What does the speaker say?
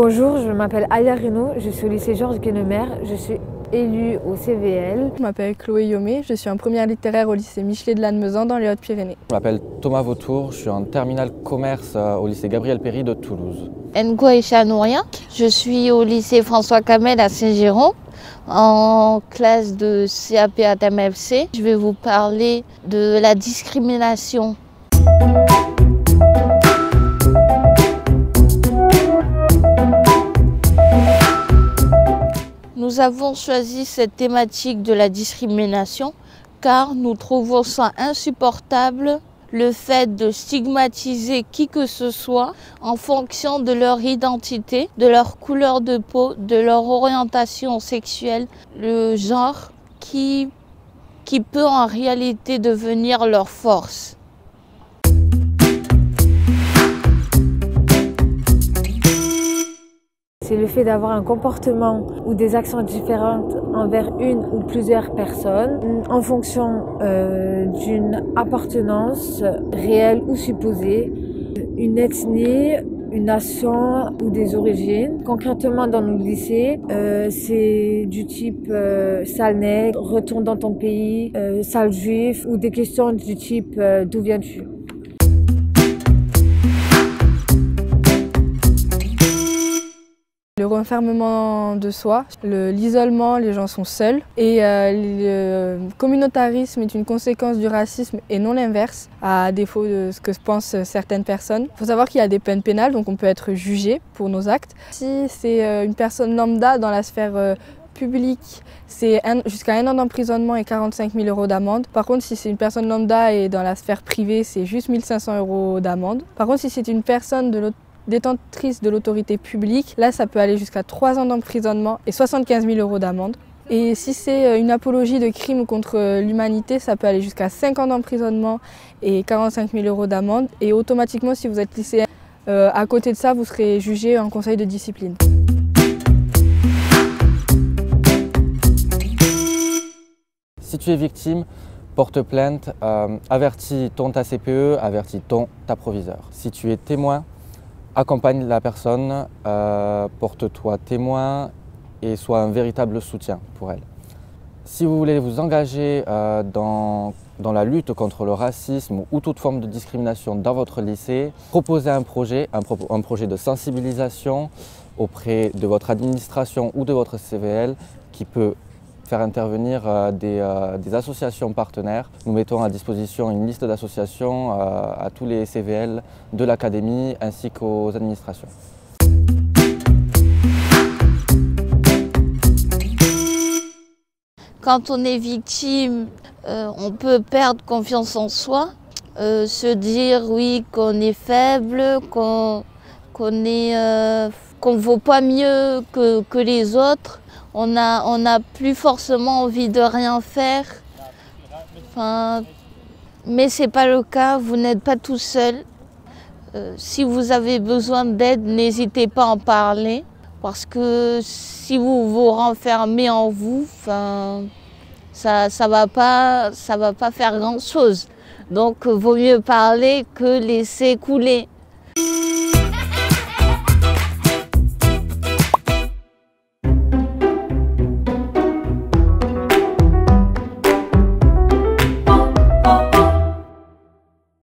Bonjour, je m'appelle Aya Reno, je suis au lycée Georges Guénemer, je suis élue au CVL. Je m'appelle Chloé Yomé, je suis en première littéraire au lycée Michelet de Lannemezan dans les Hautes-Pyrénées. Je m'appelle Thomas Vautour, je suis en terminale commerce euh, au lycée Gabriel Péry de Toulouse. Ngoïcha Nourien, je suis au lycée François Camel à Saint-Giron en classe de CAP à TMFC. Je vais vous parler de la discrimination. Nous avons choisi cette thématique de la discrimination car nous trouvons ça insupportable le fait de stigmatiser qui que ce soit en fonction de leur identité, de leur couleur de peau, de leur orientation sexuelle, le genre qui, qui peut en réalité devenir leur force. C'est le fait d'avoir un comportement ou des actions différentes envers une ou plusieurs personnes en fonction euh, d'une appartenance réelle ou supposée, une ethnie, une nation ou des origines. Concrètement, dans nos lycées, euh, c'est du type euh, nègre, retourne dans ton pays, euh, juif ou des questions du type euh, d'où viens-tu? Le renfermement de soi, l'isolement, les gens sont seuls et euh, le communautarisme est une conséquence du racisme et non l'inverse, à défaut de ce que pensent certaines personnes. Il faut savoir qu'il y a des peines pénales, donc on peut être jugé pour nos actes. Si c'est euh, une personne lambda dans la sphère euh, publique, c'est jusqu'à un an d'emprisonnement et 45 000 euros d'amende. Par contre, si c'est une personne lambda et dans la sphère privée, c'est juste 1500 euros d'amende. Par contre, si c'est une personne de l'autre détentrice de l'autorité publique, là ça peut aller jusqu'à 3 ans d'emprisonnement et 75 000 euros d'amende. Et si c'est une apologie de crime contre l'humanité, ça peut aller jusqu'à 5 ans d'emprisonnement et 45 000 euros d'amende. Et automatiquement, si vous êtes lycéen, euh, à côté de ça, vous serez jugé en conseil de discipline. Si tu es victime, porte plainte, euh, avertis ton ta CPE, avertis ton ta proviseur. Si tu es témoin, accompagne la personne, euh, porte-toi témoin et sois un véritable soutien pour elle. Si vous voulez vous engager euh, dans, la lutte contre le racisme ou toute forme de discrimination dans votre lycée, proposez un projet, un, pro un projet de sensibilisation auprès de votre administration ou de votre CVL qui peut faire intervenir euh, des, euh, des, associations partenaires. Nous mettons à disposition une liste d'associations euh, à tous les CVL de l'Académie ainsi qu'aux administrations. Quand on est victime, on peut perdre confiance en soi, se dire oui qu'on est faible, qu'on qu'on vaut pas mieux que, que les autres on n'a plus forcément envie de rien faire. Mais ce n'est pas le cas, vous n'êtes pas tout seul. Euh, si vous avez besoin d'aide, n'hésitez pas à en parler. Parce que si vous vous renfermez en vous, ça ne va, pas, va pas faire grand-chose. Donc, vaut mieux parler que laisser couler.